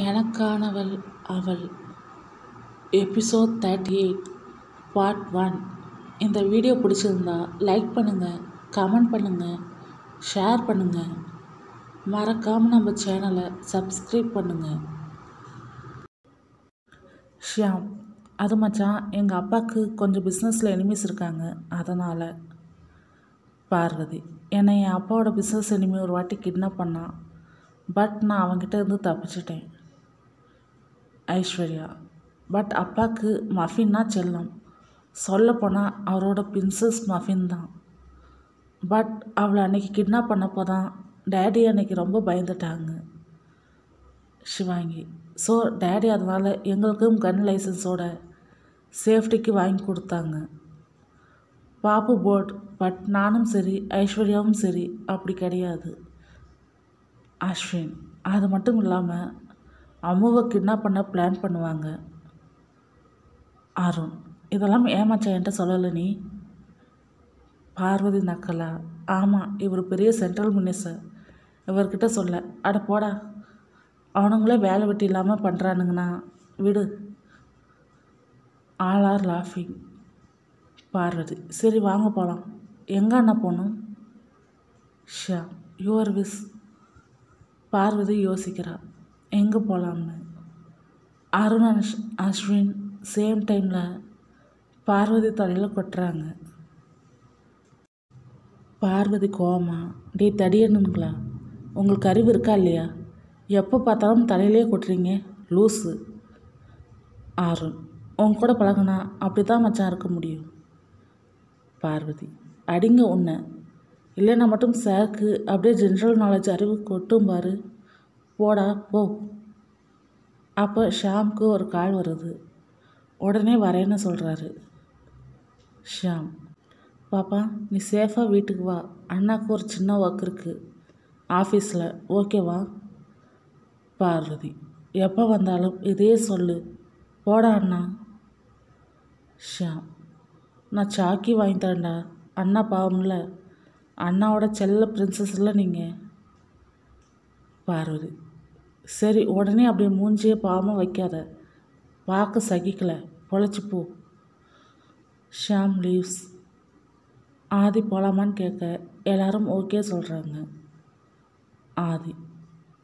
எனக்கானவள் அவள். Episode thirty eight part one இந்த video பிடிச்சிருந்தா லைக் பண்ணுங்கள் கமெண்ட் பண்ணுங்கள் ஷேர் பண்ணுங்கள் மறக்காமல் நம்ம சேனலை சப்ஸ்கிரைப் பண்ணுங்கள் ஷியாம் அது மச்சான் எங்கள் அப்பாவுக்கு கொஞ்சம் பிஸ்னஸில் எனிமீஸ் இருக்காங்க அதனால். பார்வதி என்னை என் அப்பாவோட பிஸ்னஸ் எனிமி ஒரு வாட்டி கிட்னாப் பண்ணான் பட் நான் அவங்ககிட்ட இருந்து தப்பிச்சிட்டேன். ஐஸ்வர்யா. பட் அப்பாவுக்கு மஃபின்னா செல்லம். சொல்லப்போனால் அவரோட பிரின்சஸ் மஃபின் தான். பட் அவளை அன்னைக்கு கிட்னாப் பண்ணப்போ தான் டேடி அன்னைக்கு ரொம்ப பயந்துட்டாங்க. சிவாங்கி. ஸோ டேடி அதனால் எங்களுக்கும் கன் லைசன்ஸோட சேஃப்டிக்கு வாங்கி கொடுத்தாங்க. பாப்பு போர்ட் பட் நானும் சரி ஐஸ்வர்யாவும் சரி அப்படி கிடையாது. அஸ்வின் அது மட்டும் இல்லாமல் அம்முவை கிட்னாப் பண்ண பிளான் பண்ணுவாங்க? அருண் இதெல்லாம் ஏமாச்சா என்கிட்ட சொல்லலை நீ? பார்வதி நக்கலா? ஆமாம் இவர் பெரிய சென்ட்ரல் மினிஸ்டர் இவர்கிட்ட சொல்ல அட போடா அவனுங்களே வேலை வெட்டி இல்லாமல் பண்ணுறானுங்கண்ணா விடு. ஆல் ஆர் லாஃபிங் பார்வதி சரி வாங்க போகலாம் எங்கே அண்ணா போகணும் ஷியா யுவர் விஸ் பார்வதி யோசிக்கிறாள் எங்கே போகலாம்னு அருண் அஷ் அஸ்வின் சேம் டைமில் பார்வதி தலையில் கொட்டுறாங்க. பார்வதி கோமா டே தடியணுங்களா உங்களுக்கு அறிவு இருக்கா இல்லையா? எப்போ பார்த்தாலும் தலையிலே கொட்டுறீங்க லூஸு அருண் உங்க கூட பழகுனா அப்படி தான் மச்சான் இருக்க முடியும். பார்வதி அடிங்க உன்னை. இல்லைன்னா மட்டும் சாக்கு அப்படியே ஜென்ரல் நாலேஜ் அறிவு கொட்டும் பாரு. போடா போ. அப்போ ஷாம்க்கு ஒரு கால் வருது. உடனே வரேன்னு சொல்கிறாரு ஷாம் பாப்பா நீ சேஃபாக வீட்டுக்கு வா. அண்ணாக்கு ஒரு சின்ன ஒர்க் இருக்குது ஆஃபீஸில் ஓகேவா பார்வதி எப்போ வந்தாலும் இதே சொல்லு. போடா அண்ணா. ஷாம் நான் சாக்கி வாங்கி தரேன்டா. அண்ணா பாவம்ல. அண்ணாவோட செல்ல பிரின்சஸ்ல நீங்கள் பார்வதி சரி உடனே அப்படியே மூஞ்சியே பாவமாக வைக்காத. பார்க்க சகிக்கல. பொழைச்சி போ. ஷாம் லீவ்ஸ். ஆதி போகலாமான்னு கேட்க எல்லாரும் ஓகே சொல்கிறாங்க ஆதி.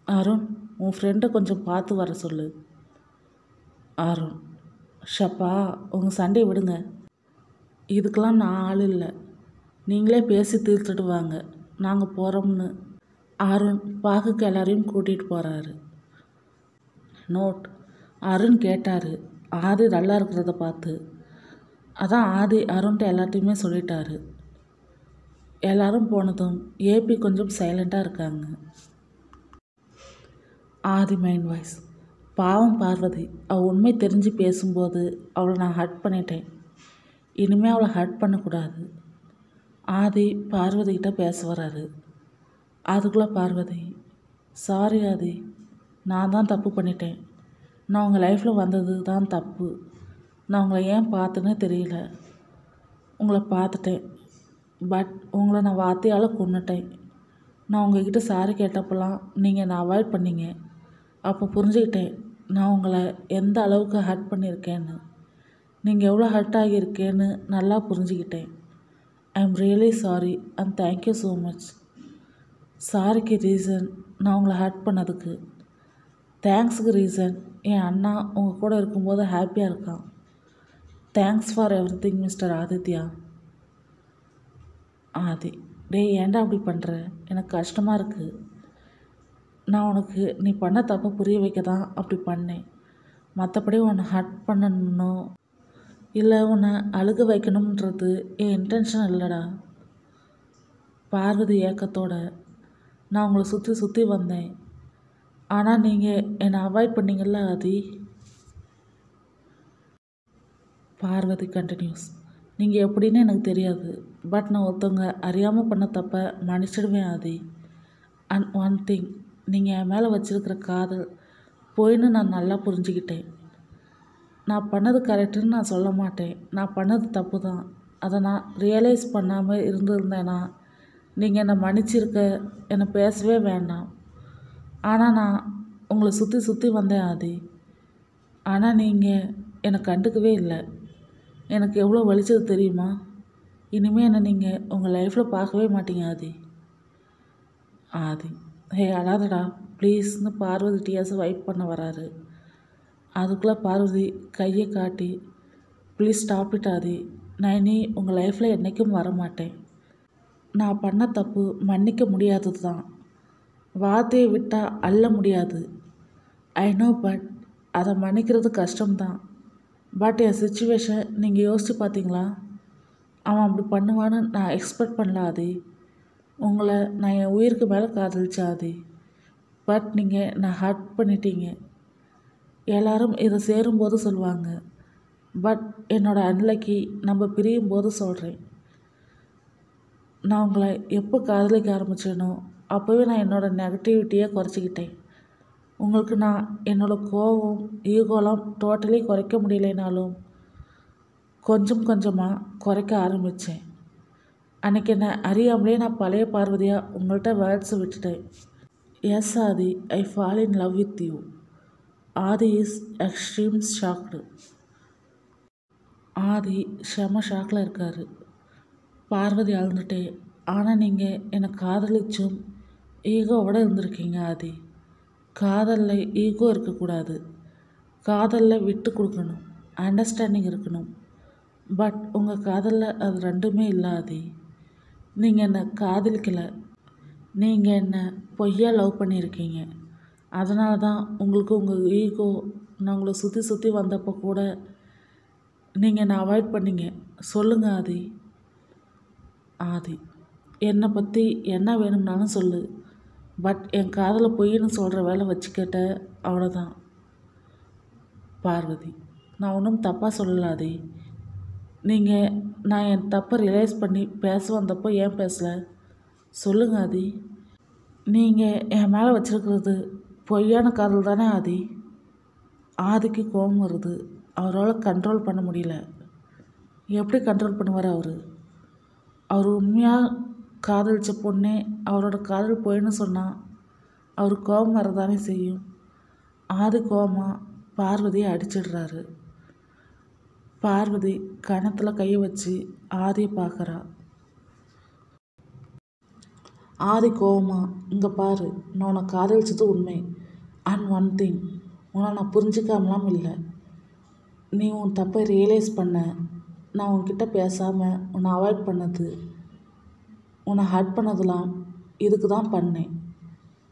அருண் உன் ஃப்ரெண்டை கொஞ்சம் பார்த்து வர சொல்லு. அருண். ஷப்பா உங்கள் சண்டையை விடுங்க. இதுக்கெல்லாம் நான் ஆள் இல்லை. நீங்களே பேசி தீர்த்துட்டு வாங்க. நாங்கள் போகிறோம்னு அருண் பாகுக்கு எல்லாரையும் கூட்டிகிட்டு போகிறாரு நோட் அருண் கேட்டார். ஆதி நல்லா இருக்கிறத பார்த்து. அதான் ஆதி அருண்கிட்ட எல்லாத்தையுமே சொல்லிட்டாரு. எல்லாரும் போனதும் ஏபி கொஞ்சம் சைலண்ட்டாக இருக்காங்க. ஆதி மைண்ட் வாய்ஸ் பாவம் பார்வதி அவள் உண்மை தெரிஞ்சு பேசும்போது அவளை நான் ஹர்ட் பண்ணிட்டேன். இனிமேல் அவளை ஹர்ட் பண்ணக்கூடாது. ஆதி பார்வதிகிட்ட பேச வராரு. அதுக்குள்ளே பார்வதி சாரி ஆதி நான் தான் தப்பு பண்ணிட்டேன். நான் உங்கள் லைஃப்பில் வந்தது தான் தப்பு. நான் உங்களை ஏன் பார்த்தேன்னு தெரியல. உங்களை பார்த்துட்டேன். பட் உங்களை நான் வார்த்தையால் கொன்னுட்டேன். நான் உங்ககிட்ட சாரி கேட்டப்பெல்லாம் நீங்கள் என்னை அவாய்ட் பண்ணீங்க. அப்போ புரிஞ்சுக்கிட்டேன் நான் உங்களை எந்த அளவுக்கு ஹர்ட் பண்ணியிருக்கேன்னு. நீங்கள் எவ்வளோ ஹர்ட் ஆகியிருக்கேன்னு நல்லா புரிஞ்சுக்கிட்டேன். I am really sorry and thank you so much சாரிக்கு ரீசன் நான் உங்களை ஹர்ட் பண்ணதுக்கு. தேங்க்ஸுக்கு ரீசன் என் அண்ணா உங்கள் கூட இருக்கும்போது ஹாப்பியாக இருக்கான். Thanks for everything mister Aditya. Adhi டேய் ஏன்டா அப்படி பண்ணுற எனக்கு கஷ்டமாக இருக்குது நான் உனக்கு நீ பண்ண தப்பை புரிய வைக்க தான் அப்படி பண்ணேன். மற்றபடி உன்னை ஹர்ட் பண்ணணும்னோ இல்லை உன்னை அழுக வைக்கணுன்றது என் இன்டென்ஷன் இல்லைடா. பார்வதி ஏக்கத்தோட நான் உங்களை சுற்றி சுற்றி வந்தேன். ஆனால் நீங்கள் என்னை அவாய்ட் பண்ணீங்கள்ல ஆதி? பார்வதி கண்டினியூஸ் நீங்கள் எப்படின்னு எனக்கு தெரியாது. பட் நான் ஒருத்தவங்க அறியாமல் பண்ண தப்ப மன்னிச்சிடுவேன் ஆதி. அண்ட் ஒன் திங் நீங்கள் என் மேலே வச்சுருக்கிற காதல் போயின்னு நான் நல்லா புரிஞ்சுக்கிட்டேன். நான் பண்ணது கரெக்டுன்னு நான் சொல்ல மாட்டேன். நான் பண்ணது தப்பு தான் அதை நான் ரியலைஸ் பண்ணாமல் இருந்திருந்தேன்னா நீங்கள் என்னை மன்னிச்சிருக்க என்னை பேசவே வேண்டாம். ஆனால் நான் உங்களை சுற்றி சுற்றி வந்தேன் ஆதி. ஆனால் நீங்கள் என்னை கண்டுக்கவே இல்லை. எனக்கு எவ்வளோ வலிச்சது தெரியுமா? இனிமேல் என்னை நீங்கள் உங்கள் லைஃப்பில் பார்க்கவே மாட்டீங்க ஆதி. ஆதி ஹே அழாதடா. ப்ளீஸ்னு பார்வதி டியாஸை வைப் பண்ண வராரு. அதுக்குள்ளே பார்வதி கையை காட்டி ப்ளீஸ் ஸ்டாப் இட் ஆதி. நான் இனி உங்கள் லைஃப்பில் என்றைக்கும் வரமாட்டேன். நான் பண்ண தப்பு மன்னிக்க முடியாதது தான் வார்த்தையை விட்டால் அள்ள முடியாது. ஐ நோ பட் அதை மன்னிக்கிறது கஷ்டம்தான். பட் என் சுச்சுவேஷன் நீங்கள் யோசித்து பார்த்தீங்களா? அவன் அப்படி பண்ணுவான்னு நான் எக்ஸ்பெக்ட் பண்ணல ஆதி. உங்களை நான் என் உயிருக்கு மேலே காதலிச்சேன் ஆதி பட் நீங்கள் நான் ஹர்ட் பண்ணிட்டீங்க. எல்லாரும் இதை சேரும்போது சொல்லுவாங்க. பட் என்னோடய அன்லக்கி நம்ம பிரியும் போது சொல்கிறேன் நான் உங்களை எப்போ காதலிக்க ஆரம்பிச்சேனோ அப்போவே நான் என்னோடய நெகட்டிவிட்டியை குறைச்சிக்கிட்டேன். உங்களுக்கு நான் என்னோடய கோபம் ஈகோலாம் டோட்டலி குறைக்க முடியலைனாலும் கொஞ்சம் கொஞ்சமாக குறைக்க ஆரம்பித்தேன் அன்றைக்கி என்னை அறியாமலே நான் பழைய பார்வதியாக உங்கள்கிட்ட வேர்ட்ஸை விட்டுட்டேன். Yes Adhi I fall in love with you Adhi is extreme shocked Adhi செம ஷாக்கில் இருக்கார். பார்வதி அழுந்துட்டே ஆனால் நீங்கள் என்னை காதலிச்சும் ஈகோவோட இருந்திருக்கீங்க ஆதி. காதலில் ஈகோ இருக்கக்கூடாது. காதலில் விட்டு கொடுக்கணும். அண்டர்ஸ்டாண்டிங் இருக்கணும். பட் உங்கள் காதலில் அது ரெண்டுமே இல்லை ஆதி. நீங்கள் என்னை காதலிக்கலை? நீங்கள் என்னை பொய்யா லவ் பண்ணியிருக்கீங்க? அதனால தான் உங்களுக்கு உங்கள் ஈகோ நான் உங்களை சுற்றி சுற்றி வந்தப்போ கூட நீங்கள் என்னை அவாய்ட் பண்ணீங்க. சொல்லுங்கள் ஆதி. ஆதி என்னை பற்றி என்ன வேணும்னாலும் சொல்லு. பட் என் காதில் பொய்ன்னு சொல்கிற வேலை வச்சுக்கிட்ட அவ்வளோதான் பார்வதி நான் ஒன்றும் தப்பாக சொல்லலாதே. நீங்கள் நான் என் தப்பை ரியலைஸ் பண்ணி பேச வந்தப்போ ஏன் பேசலை? சொல்லுங்க ஆதி. நீங்கள் என் மேலே வச்சுருக்கிறது பொய்யான காதல் தானே ஆதி? ஆதிக்கு கோபம் வருது. அவரால் கண்ட்ரோல் பண்ண முடியல. எப்படி கண்ட்ரோல் பண்ணுவார் அவர்? அவர் உண்மையாக காதலிச்ச பொண்ணே அவரோட காதல் போயின்னு சொன்னால் அவர் கோபம் வரதானே செய்யும். ஆதி கோபமாக பார்வதியை அடிச்சிடுறாரு. பார்வதி கணத்தில் கையை வச்சு ஆதியை பார்க்குறா ஆதி கோவமா இங்கே பாரு நான் உன்னை காதலிச்சது உண்மை. அண்ட் ஒன் திங் உன்னை நான் புரிஞ்சுக்காமலாம் இல்லை. நீ உன் தப்பை ரியலைஸ் பண்ண நான் உன்கிட்ட பேசாமல் உன்னை அவாய்ட் பண்ணது உன்னை ஹர்ட் பண்ணதெல்லாம் இதுக்கு தான் பண்ணேன்.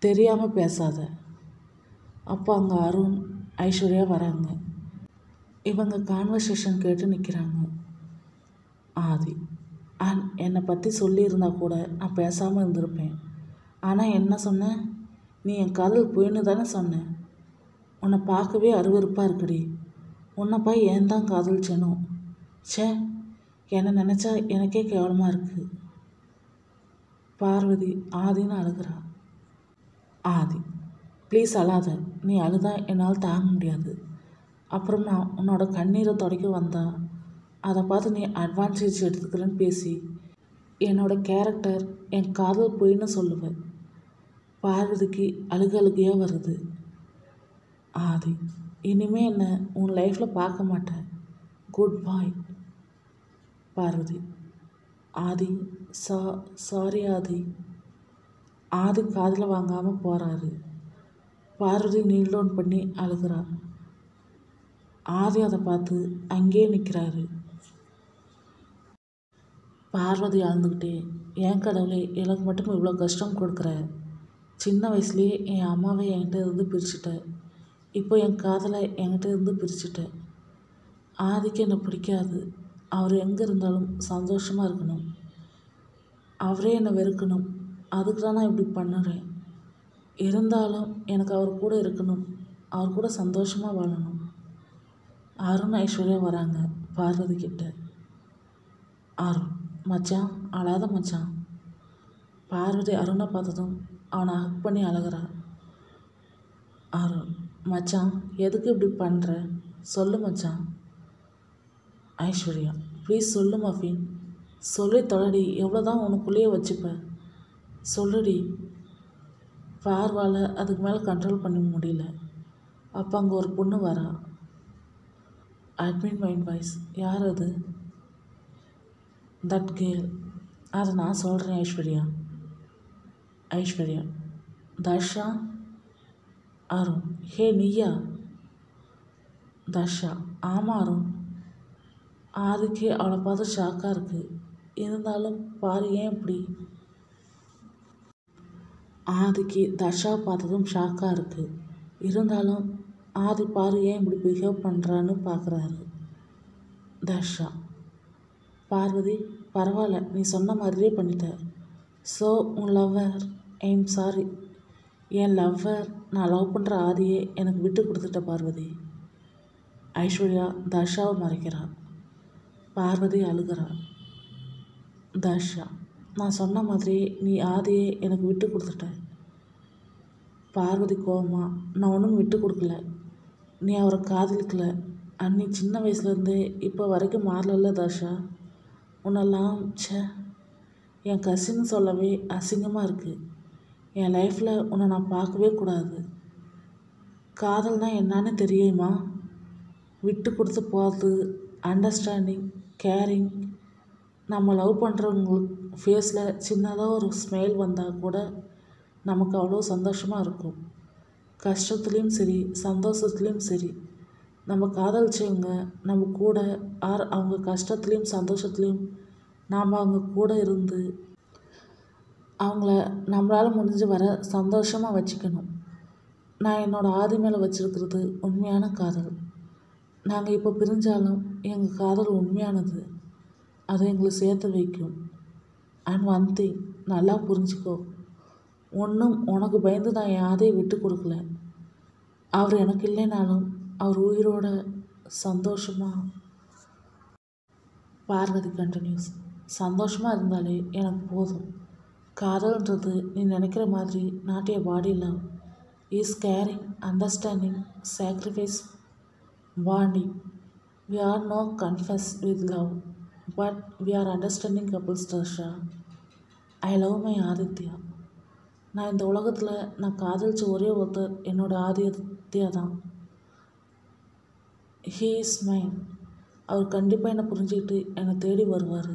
தெரியாமல் பேசாத. அப்போ அங்கே அருண் ஐஸ்வர்யா வராங்க. இவங்க கான்வர்சேஷன் கேட்டு நிற்கிறாங்க ஆதி அண்ட் என்னை பற்றி சொல்லியிருந்தா கூட நான் பேசாமல் இருந்திருப்பேன். ஆனால் என்ன சொன்னேன் நீ என் காதல் போயின்னு தானே சொன்னேன் உன்னை பார்க்கவே அருவருப்பாக இருக்குடி. உன்னை போய் ஏன் தான் காதல் காதலிச்சேனோ? ச்சே என்னை நினச்சா எனக்கே கேவலமாக இருக்குது பார்வதி ஆதின்னு அழுகிறா. ஆதி ப்ளீஸ் அழாத. நீ அழுதா என்னால் தாங்க முடியாது. அப்புறம் நான் உன்னோட கண்ணீரை துடைக்க வந்தா அதை பார்த்து நீ அட்வான்டேஜ் எடுத்துக்கிறேன்னு பேசி என்னோட கேரக்டர் என் காதல் பொயின்னு சொல்லுவேன் பார்வதிக்கு அழுக அழுகையாக வருது. ஆதி இனிமே என்ன உன் லைஃப்பில் பார்க்க மாட்டேன் குட் பாய் பார்வதி ஆதி சா சாரி ஆதி. ஆதி காதில் வாங்காமல் போகிறாரு பார்வதி நீல் டவுன் பண்ணி அழுகிறா ஆதி அதை பார்த்து அங்கேயே நிற்கிறாரு பார்வதி அழுந்துக்கிட்டே என் கடவுளே எனக்கு மட்டும் இவ்வளோ கஷ்டம் கொடுக்குற? சின்ன வயசுலேயே என் அம்மாவை என்கிட்ட இருந்து பிரிச்சுட்ட. இப்போ என் காதலை என்கிட்ட இருந்து பிரிச்சுட்ட. ஆதிக்கு என்னை பிடிக்காது. அவர் எங்கே இருந்தாலும் சந்தோஷமாக இருக்கணும். அவரே என்னை வெறுக்கணும். அதுக்கு தான் நான் இப்படி பண்ணுறேன். இருந்தாலும் எனக்கு அவர் கூட இருக்கணும். அவர் கூட சந்தோஷமாக வாழணும். அருண் ஐஸ்வர்யா வராங்க பார்வதி கிட்ட. அருண் மச்சான் அழாத மச்சான். பார்வதி அருணை பார்த்ததும் அவனை ஹக் பண்ணி அழகிறா. அருண் மச்சான் எதுக்கு இப்படி பண்ணுற சொல்லு மச்சான். ஐஸ்வர்யா ப்ளீஸ் சொல்லு மஃபின். சொல்லி தொடடி எவ்வளோ தான் உனக்குள்ளேயே வச்சுப்ப சொல்லுடி பார்வால் அதுக்கு மேலே கண்ட்ரோல் பண்ண முடியல. அப்போ அங்கே ஒரு பொண்ணு வரா. அட்மின் மைண்ட் வாய்ஸ் யார் அது? தட் கேர்ள் அதை நான் சொல்கிறேன் ஐஸ்வர்யா. ஐஸ்வர்யா. தர்ஷா அருண். ஹே நீயா? தர்ஷா. ஆமாம் அருண். ஆதிக்கு அவளை பார்த்து ஷாக்காக இருக்குது இருந்தாலும் பாரு ஏன் இப்படி ஆதிக்கு தர்ஷாவை பார்த்ததும் ஷாக்காக இருக்குது இருந்தாலும் ஆதி பாரு ஏன் இப்படி பிஹேவ் பண்ணுறான்னு பார்க்குறாரு தர்ஷா பார்வதி பரவாயில்ல நீ சொன்ன மாதிரியே பண்ணிட்ட. ஸோ உன் லவ்வர் ஐம் சாரி என் லவ்வர் நான் லவ் பண்ணுற ஆதியே எனக்கு விட்டு கொடுத்துட்ட பார்வதி. ஐஸ்வர்யா தர்ஷாவை மறைக்கிறான் பார்வதி அழுகிறான் தாஷா நான் சொன்ன மாதிரி நீ ஆதியே எனக்கு விட்டு கொடுத்துட்ட. பார்வதி கோவமா நான் ஒன்றும் விட்டு கொடுக்கல. நீ அவரை காதலிக்கல. அன்னி சின்ன வயசுலேருந்தே இப்போ வரைக்கும் மாறலல்ல தாஷா உன்னெல்லாம் சே என் கசின் சொல்லவே அசிங்கமாக இருக்குது என் லைஃப்பில் உன்னை நான் பார்க்கவே கூடாது. காதல்னா என்னன்னு தெரியுமா? விட்டு கொடுத்து போகிறது அண்டர்ஸ்டாண்டிங் கேரிங் நம்ம லவ் பண்ணுறவங்களுக்கு ஃபேஸில் சின்னதாக ஒரு ஸ்மைல் வந்தால் கூட நமக்கு அவ்வளோ சந்தோஷமாக இருக்கும். கஷ்டத்துலேயும் சரி சந்தோஷத்துலேயும் சரி. நம்ம காதலிச்சவங்க நம்ம கூட ஆர் அவங்க கஷ்டத்துலேயும் சந்தோஷத்துலேயும் நாம் அவங்க கூட இருந்து அவங்கள நம்மளால் முடிஞ்சு வர சந்தோஷமாக வச்சுக்கணும். நான் என்னோடய ஆதி மேலே வச்சுருக்கிறது உண்மையான காதல். நாங்கள் இப்போ பிரிஞ்சாலும் எங்கள் காதல் உண்மையானது. அது எங்களை சேர்த்து வைக்கும். அண்ட் ஒன் திங் நல்லா புரிஞ்சுக்கோ. ஒன்றும் உனக்கு பயந்து நான் யாரையும் விட்டு கொடுக்கல. அவர் எனக்கு இல்லைனாலும் அவர் உயிரோட சந்தோஷமாக பார்வதி கண்டினியூஸ் சந்தோஷமாக இருந்தாலே எனக்கு போதும். காதல்ன்றது நீ நினைக்கிற மாதிரி நாட்டிய பாடி love is caring understanding sacrifice bonding we are no confuse with love but we are understanding couples Darsha I love my Aditya நான் இந்த உலகத்தில் நான் காதலிச்ச ஒரே ஒருத்தர் என்னோடய ஆதித்யா தான். ஹீ இஸ் மைன் அவர் கண்டிப்பாக என்னை புரிஞ்சுக்கிட்டு என்னை தேடி வருவார்.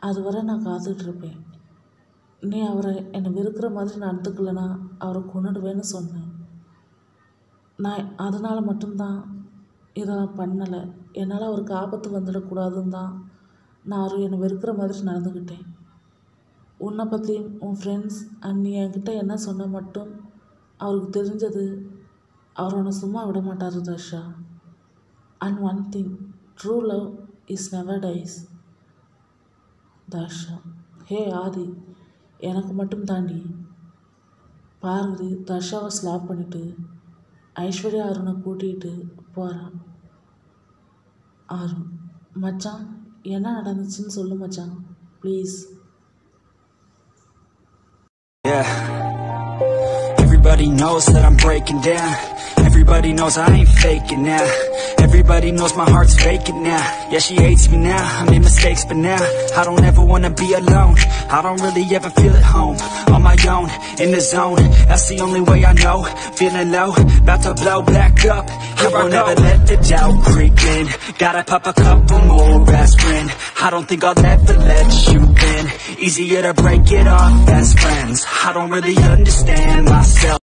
அதுவரை நான் காத்துட்ருப்பேன். நீ அவரை என்னை வெறுக்கிற மாதிரி நடந்துக்கலைன்னா அவரை கொண்டுடுவேன்னு சொன்னேன். நான் அதனால் மட்டும்தான் இதெல்லாம் பண்ணலை. என்னால் அவருக்கு ஆபத்து வந்துடக்கூடாதுன்னு தான் நான் என்னை வெறுக்கிற மாதிரி நடந்துக்கிட்டேன். உன்னை பற்றி உன் ஃப்ரெண்ட்ஸ் அண்ட் நீ என்கிட்ட என்ன சொன்ன மட்டும் அவருக்கு தெரிஞ்சது அவர் உன்னை சும்மா விட மாட்டார் Dharsha. And one thing true love is never dies Dharsha hey Aadhi எனக்கு மட்டும் தாண்டி பார்வதி தர்ஷாவை ஸ்லாப் பண்ணிட்டு ஐஸ்வர்யா அருணை கூட்டிகிட்டு போகிறான் அருண் மச்சான் என்ன நடந்துச்சுன்னு சொல்லு மச்சான் please Yeah. Everybody knows that I'm breaking down. Everybody knows I ain't faking now. Everybody knows my heart's vacant now. Yeah, she hates me now. I made mistakes, but now I don't ever wanna be alone. I don't really ever feel at home. On my own, in the zone. That's the only way I know. Feeling low, about to blow back up. Here I won't ever let the doubt creep in. Gotta pop a couple more aspirin. I don't think I'll ever let you in. Easier to break it off best friends. I don't really understand myself.